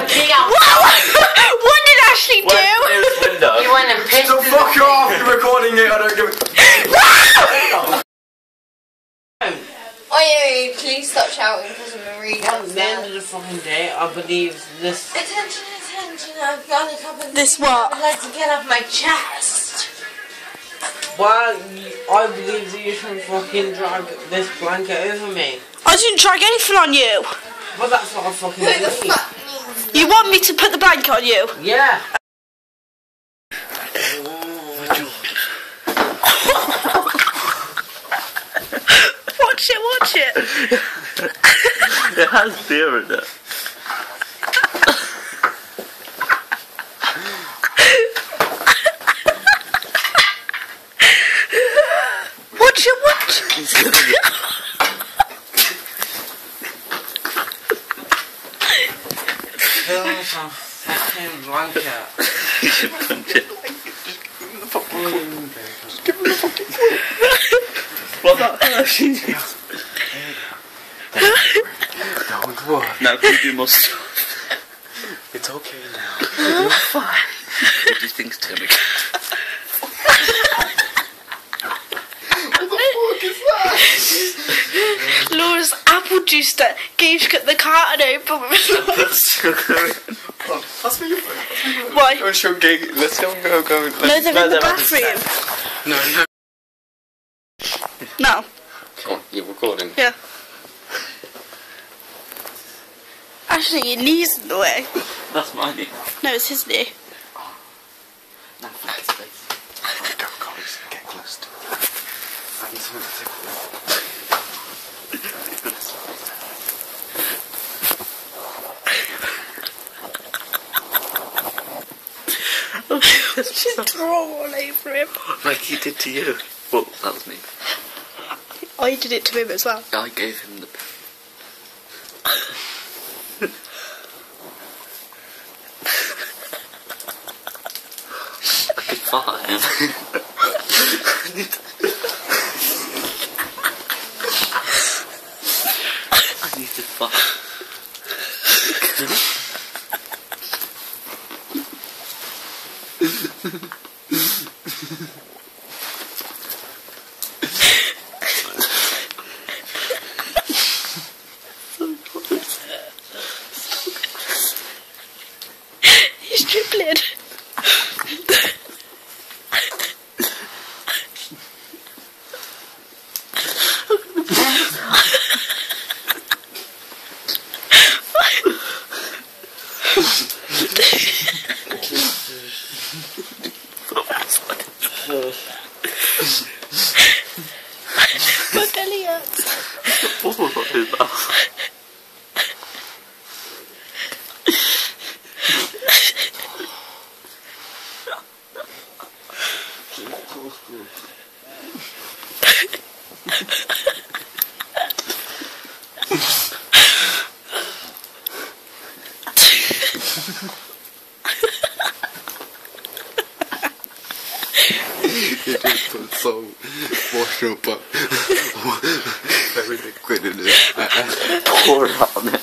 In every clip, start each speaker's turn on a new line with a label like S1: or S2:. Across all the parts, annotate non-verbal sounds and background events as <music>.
S1: to pee out.
S2: what did Ashley do?
S3: Went window.
S1: You went and pissed.
S4: So fuck
S1: the
S4: off, you're recording it, I don't give a... <laughs>
S5: Oh yeah, please stop shouting because I'm gonna read
S1: At the end of the fucking day, I believe this.
S5: Attention, attention, I've got a couple
S2: This what?
S5: I'd like to get off my chest.
S1: Well, I believe that you should fucking drag this blanket over me.
S2: I didn't drag anything on you.
S1: But that's what I fucking
S5: Who the fuck means
S2: You want me to put the blanket on you?
S1: Yeah. <laughs>
S2: Watch it, watch it. <laughs>
S3: It has beer in it.
S2: Watch it, watch it.
S1: Fill some fucking blanket.
S3: You should punch it. What that
S4: Don't worry,
S3: Now can you do more stuff?
S4: it's okay now.
S3: What do you think's Timmy?
S2: Laura's apple juice that Gabe's cut the carton open with
S3: Put sugar in.
S4: Pass me your phone. pass me your phone.
S2: Why?
S4: Go show gay. Let's go, go, go. Let's
S2: No, they're
S3: No,
S2: in the
S3: they're at the
S2: bathroom.
S4: No, no.
S2: No.
S4: Come on, you're recording.
S2: Yeah. Actually, your knee's in the way.
S3: That's my knee.
S2: No, it's his knee.
S3: Now flick his face.
S4: Go, guys, get close to it. I need something to tickle.
S2: She's draw all over him.
S3: Like he did to you. Well, that was me.
S2: Oh, I did it to him as well.
S3: I gave him the. I could fart him. I need to- I need to fart. フフフ。
S4: You just put so up, but very liquid in it.
S3: Pour it out on him.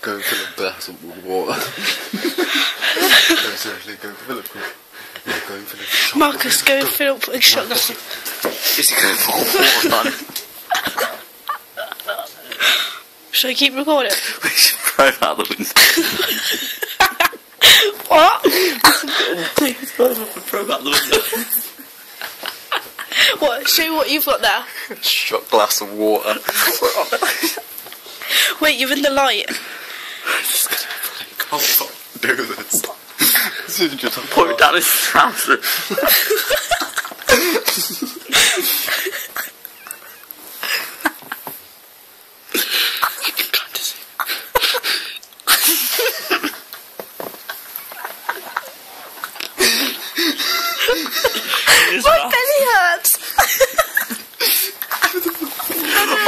S4: Go and fill a glass with water. No, seriously, go and fill it with. Yeah, go and fill shot.
S2: Marcus, go and fill up a shot glass.
S3: Is he going to pour water on?
S2: Should I keep recording? <laughs>
S3: We should throw it out the window. <laughs>
S2: What?
S3: Take his phone throw it out the window. <laughs>
S2: What? Show what you've got there.
S4: Shot glass of water.
S2: Wait, you're in the light.
S4: Can't do this. This is just a
S3: Pour it down his trousers.
S2: My
S3: mouth.
S2: belly hurts.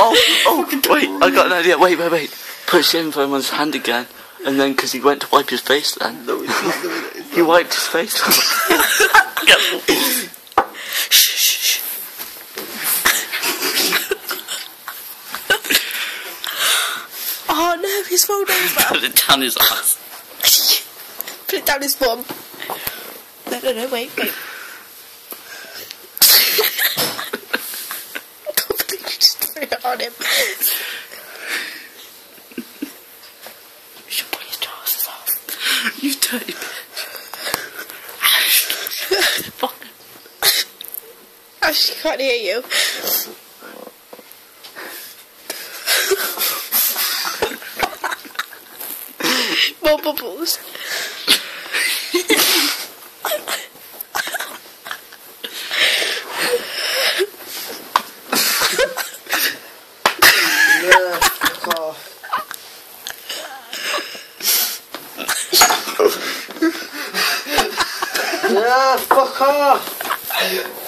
S3: Oh, oh, wait, I got an idea. Wait, wait, wait. Push his shaving foam on his hand again, and then, because he went to wipe his face then. He wiped his face.
S2: Shh, shh, shh. oh no, he's rolled over.
S3: Put it down his ass. <laughs>
S2: Put it down his bum. No, no, no, wait, wait. I can't believe you just threw it on him. You should put his trousers off.
S3: You dirty bitch.
S2: Actually, can't hear you. More bubbles.
S1: Yeah, fuck off. yeah, fuck off. Oh.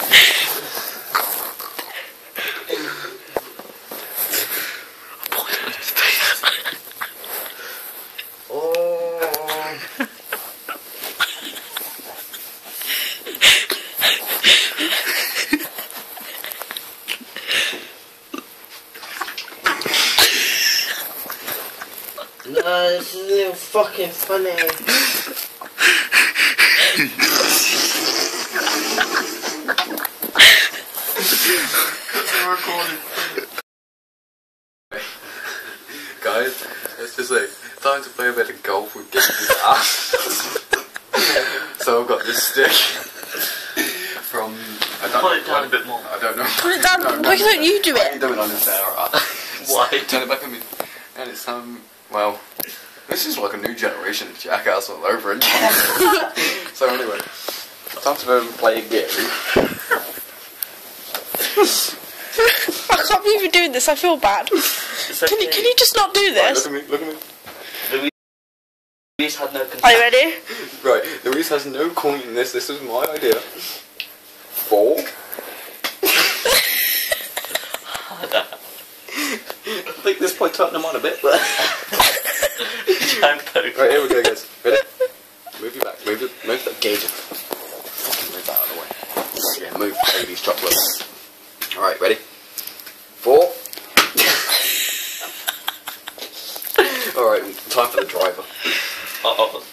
S1: No, this isn't even fucking funny.
S4: Guys, it's just like time to play a bit of golf with Gabe's ass. so I've got this stick from. I don't
S3: Pull
S4: know,
S3: it down a bit more.
S4: I don't know.
S2: Put it down. Why don't you do
S4: Why are you
S2: it?
S4: doing on this there? Alright.
S3: Why?
S4: Turn it back on me. And it's um. Well, this is like a new generation of jackass all over again. so anyway, time to go and play a game.
S2: I can't believe you're doing this. I feel bad.
S3: It's
S2: Can you, can you just not do
S4: Right,
S2: this?
S4: look at me. Look at me.
S3: Louise had no consent.
S2: Are you ready?
S4: Right, Louise has no coin in this. This was my idea. Four. <laughs>
S3: I think this point turned him on a bit, but. <laughs> Giant poke.
S4: Right, here we go, guys. Ready? Move your back. Move the, move that gauge. Fucking move that out of the way. Yeah, move baby's chocolate. Alright, ready? Four. <laughs> Alright, time for the driver.
S3: Uh-oh.